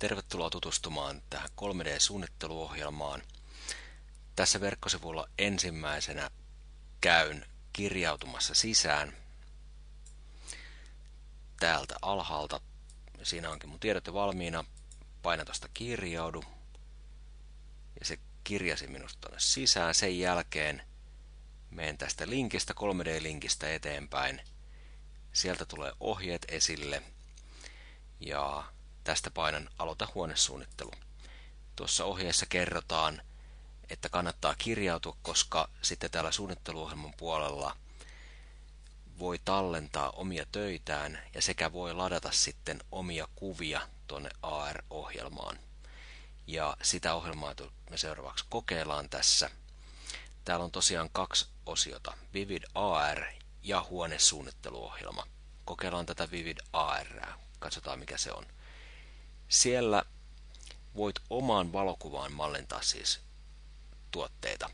Tervetuloa tutustumaan tähän 3D-suunnitteluohjelmaan. Tässä verkkosivulla ensimmäisenä käyn kirjautumassa sisään. Täältä alhaalta, siinä onkin mun tiedot jo valmiina, paina tuosta kirjaudu. Ja se kirjasi minusta tuonne sisään. Sen jälkeen menen tästä linkistä, 3D-linkistä eteenpäin. Sieltä tulee ohjeet esille ja tästä painan aloita huonesuunnittelu. Tuossa ohjeessa kerrotaan, että kannattaa kirjautua, koska sitten täällä suunnitteluohjelman puolella voi tallentaa omia töitään ja sekä voi ladata sitten omia kuvia tuonne AR-ohjelmaan. Ja sitä ohjelmaa me seuraavaksi kokeillaan tässä. Täällä on tosiaan kaksi osiota, Vivid AR ja huonesuunnitteluohjelma. Kokeillaan tätä Vivid AR. Katsotaan mikä se on. Siellä voit omaan valokuvaan mallintaa siis tuotteita.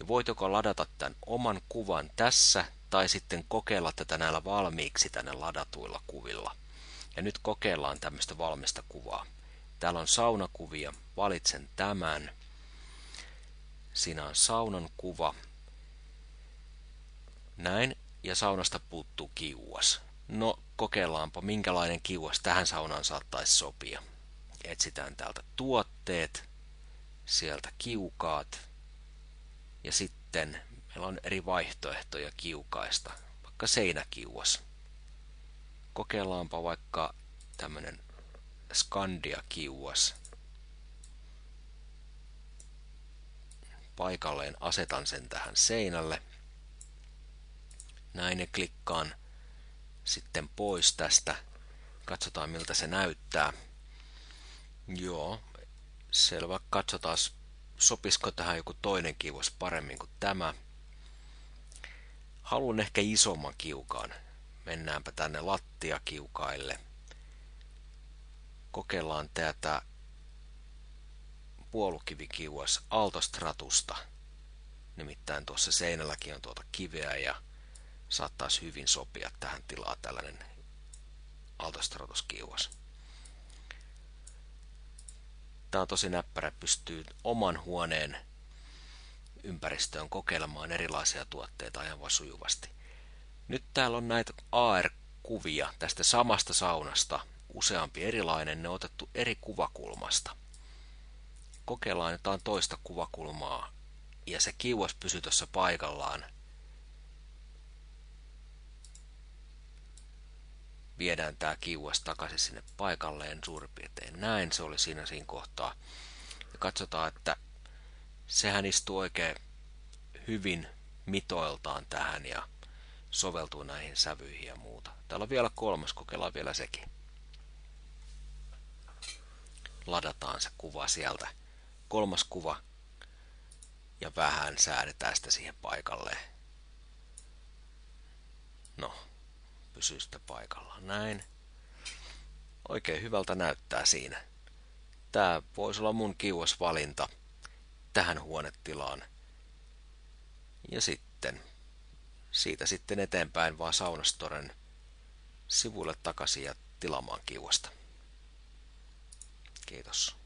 Ja voit joko ladata tämän oman kuvan tässä tai sitten kokeilla tätä näillä valmiiksi tänne ladatuilla kuvilla. Ja nyt kokeillaan tämmöistä valmista kuvaa. Täällä on saunakuvia, valitsen tämän. Siinä on saunan kuva. Näin, ja saunasta puuttuu kiuas. No, kokeillaanpa minkälainen kiuas tähän saunaan saattaisi sopia. Etsitään täältä tuotteet, sieltä kiukaat ja sitten meillä on eri vaihtoehtoja kiukaista, vaikka seinäkiuas. Kokeillaanpa vaikka tämmönen Skandia kiuas. Paikalleen asetan sen tähän seinälle. Näin ja klikkaan sitten pois tästä. Katsotaan miltä se näyttää. Joo, selvä. Katsotaan, sopisiko tähän joku toinen kiuas paremmin kuin tämä. Haluan ehkä isomman kiukaan. Mennäänpä tänne lattiakiukaille. Kokeillaan tätä puolukivikiuas Altostratusta. Nimittäin tuossa seinälläkin on tuota kiveä ja saattaisi hyvin sopia tähän tilaan tällainen Altostratus-kiuas. Tämä on tosi näppärä, pystyy oman huoneen ympäristöön kokeilemaan erilaisia tuotteita aivan sujuvasti. Nyt täällä on näitä AR-kuvia tästä samasta saunasta, useampi erilainen, ne on otettu eri kuvakulmasta. Kokeillaan jotain toista kuvakulmaa ja se kiuas pysyy tuossa paikallaan viedään tämä kiuas takaisin sinne paikalleen suurin piirtein näin. Se oli siinä siinä kohtaa. Ja katsotaan, että sehän istuu oikein hyvin mitoiltaan tähän ja soveltuu näihin sävyihin ja muuta. Täällä on vielä kolmas, kokeillaan vielä sekin. Ladataan se kuva sieltä. Kolmas kuva ja vähän säädetään sitä siihen paikalleen. No, pysyy sitten paikallaan. Näin. Oikein hyvältä näyttää siinä. Tämä voisi olla mun kiuas valinta tähän huonetilaan. Ja sitten siitä sitten eteenpäin vaan Saunastoren sivuille takaisin ja tilaamaan kiuasta. Kiitos.